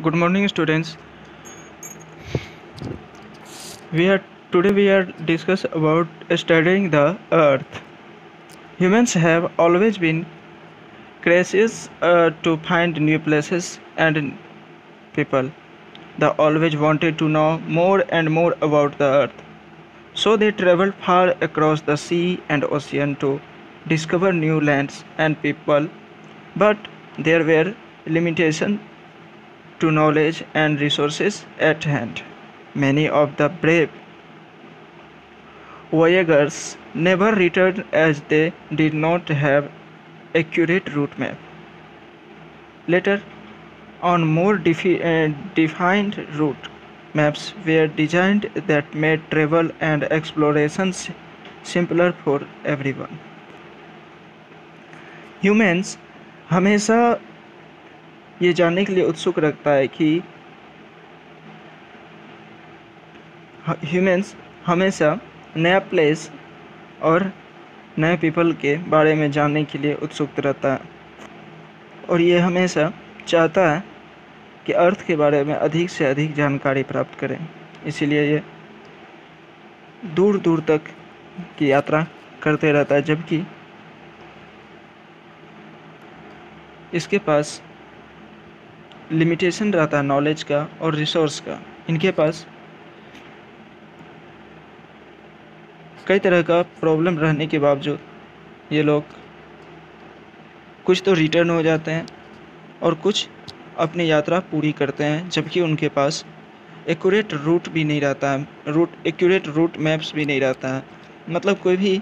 Good morning, students. We are today we are discuss about studying the Earth. Humans have always been curious uh, to find new places and people. They always wanted to know more and more about the Earth. So they traveled far across the sea and ocean to discover new lands and people. But there were limitations to knowledge and resources at hand. Many of the brave voyagers never returned as they did not have accurate route map. Later on more defi- uh, defined route maps were designed that made travel and explorations simpler for everyone. Humans हमेशा ये जानने के लिए उत्सुक रखता है कि humans हमेशा नया प्लेस और नए पीपल के बारे में जानने के लिए उत्सुक रहता है। और ये हमेशा चाहता है कि अर्थ के बारे में अधिक से अधिक जानकारी प्राप्त करें। इसीलिए ये दूर दूर तक की यात्रा करते रहता है, जबकि इसके पास लिमिटेशन रहता है नॉलेज का और रिसोर्स का। इनके पास कई तरह का प्रॉब्लम रहने के बावजूद ये लोग कुछ तो रिटर्न हो जाते हैं और कुछ अपनी यात्रा पूरी करते हैं, जबकि उनके पास एक्यूरेट रूट भी नहीं रहता है। रूट एक्यूरेट रूट मैप्स भी नहीं रहता है। मतलब कोई भी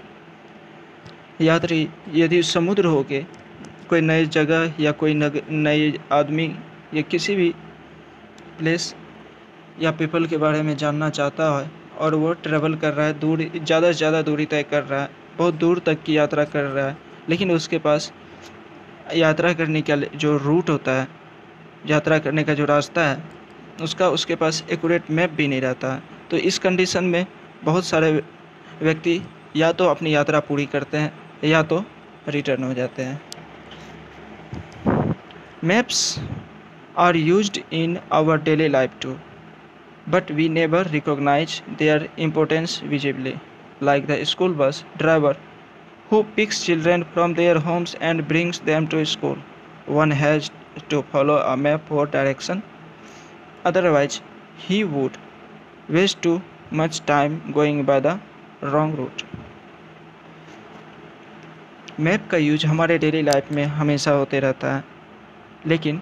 यात्री यदि समुद्र हो के कोई नई जगह या कोई नए आदमी या किसी भी प्लेस या पीपल के बारे में जानना चाहता है और वो ट्रेवल कर रहा है, दूर, ज़्यादा से ज़्यादा दूरी तय कर रहा है, बहुत दूर तक की यात्रा कर रहा है, लेकिन उसके पास यात्रा करने का जो रूट होता है, यात्रा करने का जो रास्ता है, उसका, उसके पास एक्यूरेट मैप भी नहीं रहता है। तो इस कंडीशन में बहुत सारे व्यक्ति या तो अपनी यात्रा पूरी करते हैं, या तो रिटर्न हो जाते हैं। Maps are used in our daily life too, but we never recognize their importance visibly, like the school bus driver who picks children from their homes and brings them to school. One has to follow a map for direction, otherwise, he would waste too much time going by the wrong route. Map का use हमारे daily life में हमेशा होते रहता है लेकिन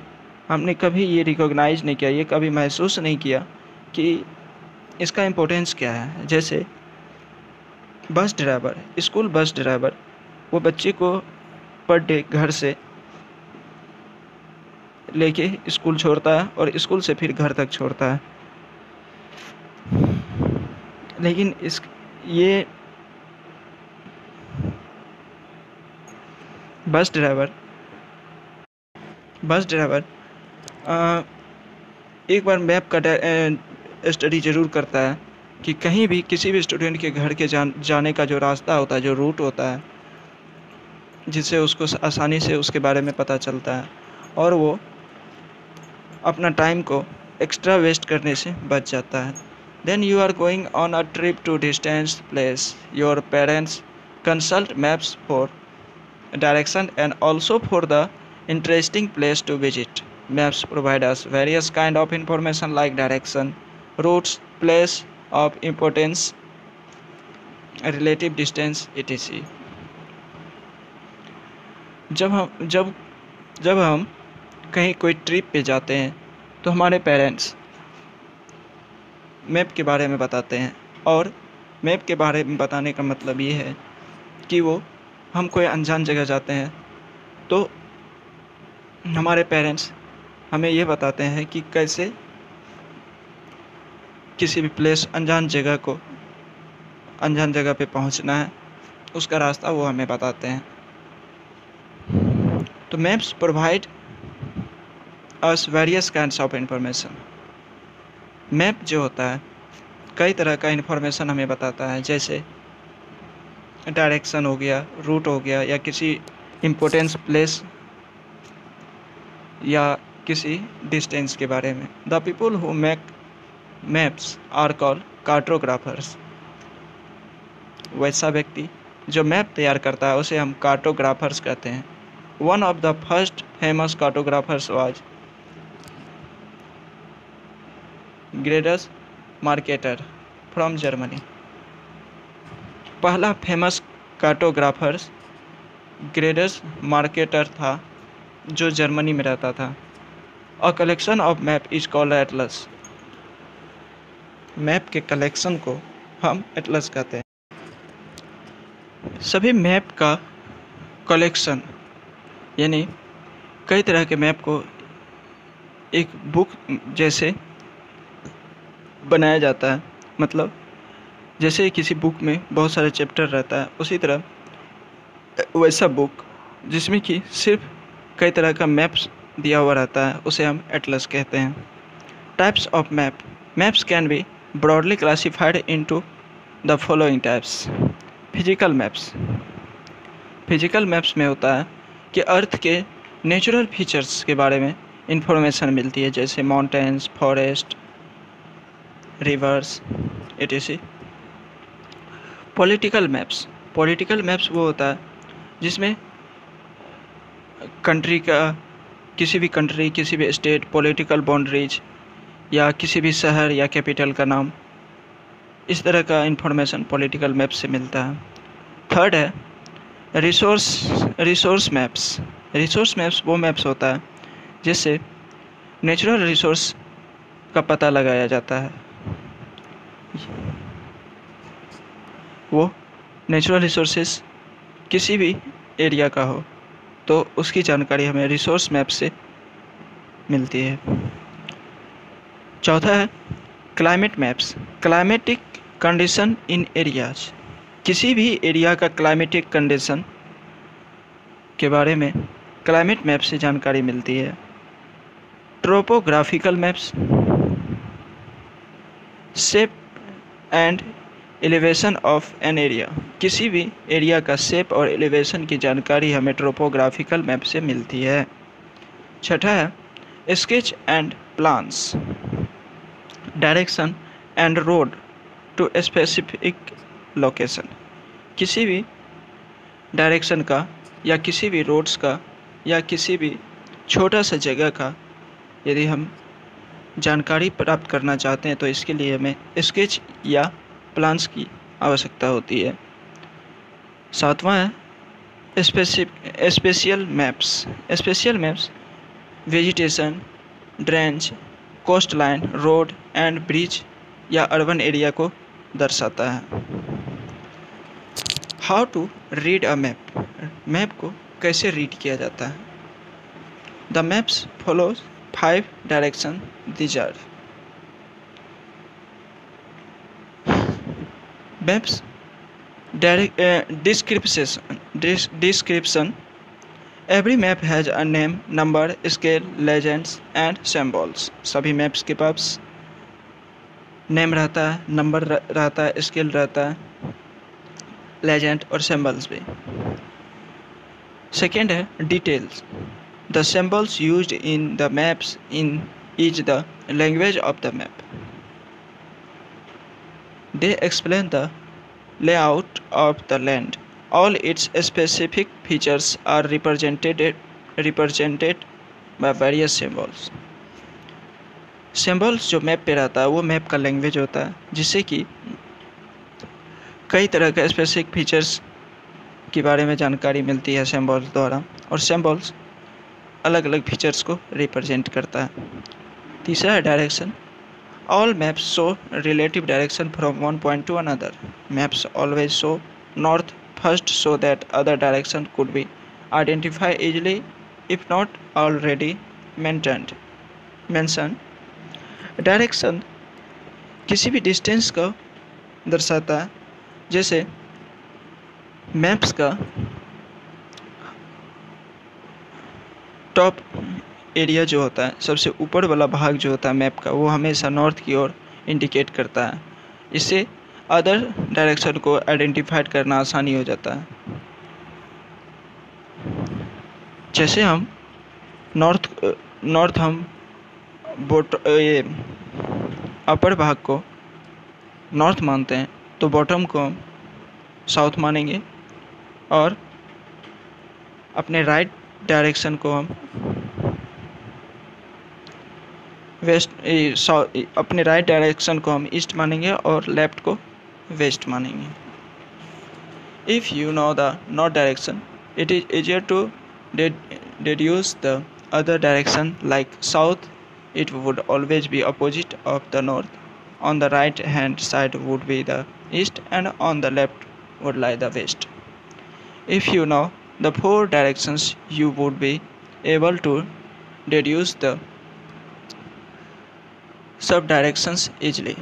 हमने कभी ये रिकॉग्नाइज नहीं किया, ये कभी महसूस नहीं किया कि इसका इम्पोर्टेंस क्या है। जैसे bus driver school bus driver वो बच्चे को पर डे घर से लेके स्कूल छोड़ता है और स्कूल से फिर घर तक छोड़ता है। लेकिन इस, ये बस ड्राइवर बस ड्राइवर एक बार मैप का स्टडी ज़रूर करता है कि कहीं भी किसी भी स्टूडेंट के घर के जान, जाने का जो रास्ता होता है, जो रूट होता है, जिससे उसको आसानी से उसके बारे में पता चलता है और वो अपना टाइम को एक्स्ट्रा वेस्ट करने से बच जाता है। Then you are going on a trip to distance place your parents consult maps for direction and also for the interesting place to visit. Maps provide us various kind of information like direction routes place of importance relative distance etc जब हम जब जब हम कहीं कोई trip पे जाते हैं तो हमारे पेरेंट्स मैप के बारे में बताते हैं और मैप के बारे में बताने का मतलब ये है कि वो हम कोई अनजान जगह जाते हैं तो हमारे पेरेंट्स हमें ये बताते हैं कि कैसे किसी भी प्लेस अनजान जगह को, अनजान जगह पे पहुँचना है, उसका रास्ता वो हमें बताते हैं। तो maps provide us various kinds of information map जो होता है, कई तरह का इंफॉर्मेशन हमें बताता है, जैसे डायरेक्शन हो गया रूट हो गया, या किसी इम्पोर्टेंस प्लेस या किसी डिस्टेंस के बारे में। The people who make maps are call cartographers वैसा व्यक्ति जो मैप तैयार करता है, उसे हम कार्टोग्राफर्स कहते हैं। One of the first famous cartographers was Gerardus Mercator from Germany पहला फ़ेमस कार्टोग्राफर्स ग्रेडस मार्केटर था, जो जर्मनी में रहता था। A collection of map is called atlas map के कलेक्शन को हम एटलस कहते हैं। सभी मैप का कलेक्शन यानी कई तरह के मैप को एक बुक जैसे बनाया जाता है। मतलब जैसे किसी बुक में बहुत सारे चैप्टर रहता है, उसी तरह वैसा बुक जिसमें कि सिर्फ़ कई तरह का मैप्स दिया हुआ रहता है, उसे हम एटलस कहते हैं। Types of map maps can be broadly classified into the following types physical maps physical maps में होता है कि अर्थ के नेचुरल फीचर्स के बारे में इंफॉर्मेशन मिलती है, जैसे mountains forest rivers etc political maps political maps वो होता है जिसमें कंट्री का किसी भी कंट्री किसी भी स्टेट पॉलिटिकल बाउंड्रीज या किसी भी शहर या कैपिटल का नाम, इस तरह का इंफॉर्मेशन पॉलिटिकल मैप से मिलता है। थर्ड है resource resource maps resource maps वो मैप्स होता है, जिससे नेचुरल रिसोर्स का पता लगाया जाता है। वो नेचुरल रिसोर्सेस किसी भी एरिया का हो। तो उसकी जानकारी हमें रिसोर्स मैप से मिलती है। चौथा है climate maps climatic condition in areas किसी भी एरिया का क्लाइमेटिक कंडीशन के बारे में क्लाइमेट मैप से जानकारी मिलती है। Topographical maps shape and elevation of an area किसी भी एरिया का शेप और एलिवेशन की जानकारी हमें ट्रोपोग्राफिकल मैप से मिलती है। छठा है sketch and plans direction and road to specific location किसी भी डायरेक्शन का या किसी भी रोड्स का या किसी भी छोटा सा जगह का यदि हम जानकारी प्राप्त करना चाहते हैं तो इसके लिए हमें स्केच या प्लान्स की आवश्यकता होती है। सातवां है spatial maps spatial maps vegetation drench coast line road and bridge या अर्बन एरिया को दर्शाता है। How to read a map map को कैसे रीड किया जाता है? The maps follows five direction दिजर maps uh, description description. Every map has a name number scale legends and symbols. सभी मैप्स के पास नेम रहता है नंबर रहता है स्केल रहता है लेजेंड और सिंबल्स भी। सेकेंड है details the symbols used in the maps in is the language of the map They explain the layout of the land. All its specific features are represented represented by various symbols. Symbols जो map पे रहता है, वो map का language होता है, जिससे कि कई तरह के स्पेसिफिक फीचर्स के बारे में जानकारी मिलती है सिम्बल्स द्वारा, और सिम्बल्स अलग अलग फीचर्स को रिप्रेजेंट करता है तीसरा है direction All maps show relative direction from one point to another. Maps always show north first so that other direction could be identified easily if not already mentioned. Mention direction किसी भी distance को दर्शाता है जैसे maps का top area जो होता है, सबसे ऊपर वाला भाग जो होता है मैप का, वो हमेशा नॉर्थ की ओर इंडिकेट करता है। इससे अदर डायरेक्शन को आइडेंटिफाइड करना आसानी हो जाता है। जैसे हम नॉर्थ नॉर्थ हम बोट ये अपर भाग को नॉर्थ मानते हैं तो बॉटम को हम साउथ मानेंगे और अपने राइट डायरेक्शन को हम वेस्ट अपने राइट डायरेक्शन को हम ईस्ट मानेंगे और लेफ़्ट को वेस्ट मानेंगे। If you know the north direction it is easier to deduce the other direction like south it would always be opposite of the north on the right hand side would be the east and on the left would lie the west if you know the four directions you would be able to deduce the sub directions easily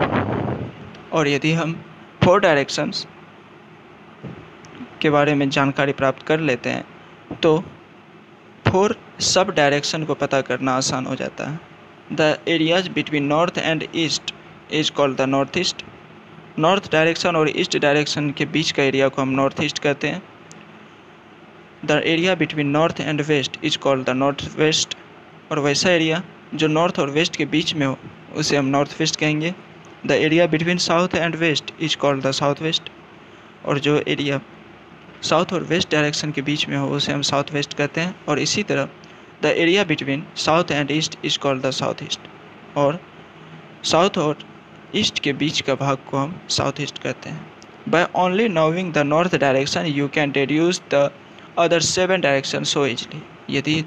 और यदि हम four directions के बारे में जानकारी प्राप्त कर लेते हैं तो फोर सब डायरेक्शन को पता करना आसान हो जाता है। The areas between north and east is called the north east north direction और ईस्ट डायरेक्शन के बीच का एरिया को हम नॉर्थ ईस्ट कहते हैं। The area between north and west is called the north west और वैसा एरिया जो नॉर्थ और वेस्ट के बीच में हो उसे हम नॉर्थ वेस्ट कहेंगे। The area between south and west is called the south west और जो एरिया साउथ और वेस्ट डायरेक्शन के बीच में हो, उसे हम साउथ वेस्ट कहते हैं। और इसी तरह the area between south and east is called the south east और साउथ और ईस्ट के बीच का भाग को हम साउथ ईस्ट कहते हैं। By only knowing the north direction you can deduce the other seven direction so easily यदि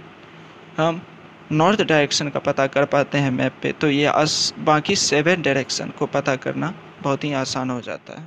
हम नॉर्थ डायरेक्शन का पता कर पाते हैं मैप पे तो ये बाकी सेवन डायरेक्शन को पता करना बहुत ही आसान हो जाता है।